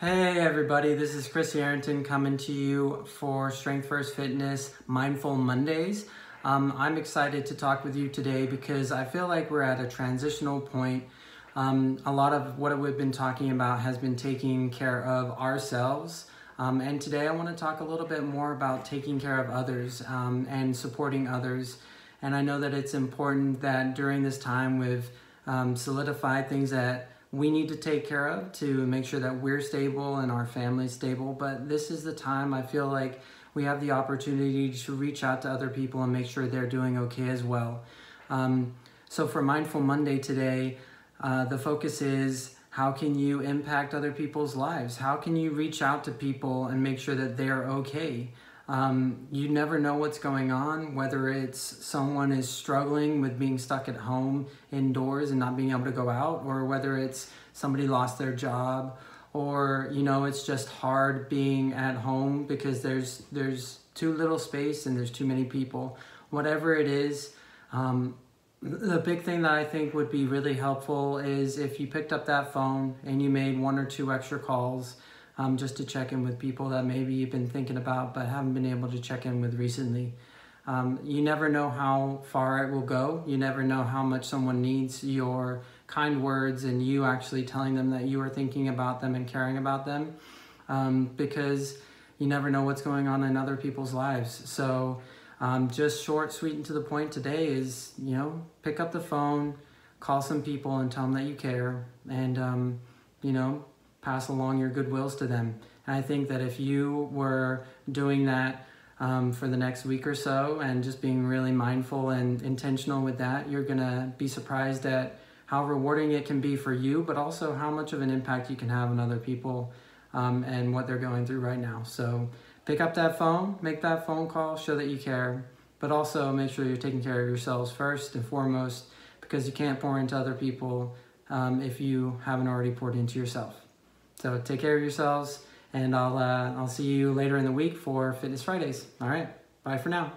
Hey everybody, this is Chris Arrington coming to you for Strength First Fitness Mindful Mondays. Um, I'm excited to talk with you today because I feel like we're at a transitional point. Um, a lot of what we've been talking about has been taking care of ourselves. Um, and today I want to talk a little bit more about taking care of others um, and supporting others. And I know that it's important that during this time we've um, solidified things that we need to take care of to make sure that we're stable and our family's stable. But this is the time I feel like we have the opportunity to reach out to other people and make sure they're doing okay as well. Um, so for Mindful Monday today, uh, the focus is how can you impact other people's lives? How can you reach out to people and make sure that they're okay? Um, you never know what's going on, whether it's someone is struggling with being stuck at home indoors and not being able to go out, or whether it's somebody lost their job, or you know it's just hard being at home because there's there's too little space and there's too many people. Whatever it is, um, the big thing that I think would be really helpful is if you picked up that phone and you made one or two extra calls um, just to check in with people that maybe you've been thinking about but haven't been able to check in with recently. Um, you never know how far it will go. You never know how much someone needs your kind words and you actually telling them that you are thinking about them and caring about them um, because you never know what's going on in other people's lives. So, um, just short, sweet, and to the point today is you know, pick up the phone, call some people, and tell them that you care, and um, you know, pass along your goodwills to them. And I think that if you were doing that um, for the next week or so and just being really mindful and intentional with that, you're gonna be surprised at how rewarding it can be for you, but also how much of an impact you can have on other people um, and what they're going through right now. So pick up that phone, make that phone call, show that you care, but also make sure you're taking care of yourselves first and foremost because you can't pour into other people um, if you haven't already poured into yourself. So take care of yourselves, and I'll uh, I'll see you later in the week for Fitness Fridays. All right, bye for now.